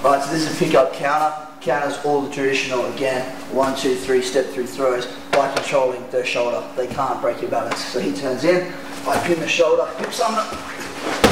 Right, so this is a pick-up counter. Counters all the traditional, again, one, two, three, step through throws by controlling their shoulder. They can't break your balance. So he turns in, I pin the shoulder, hips under,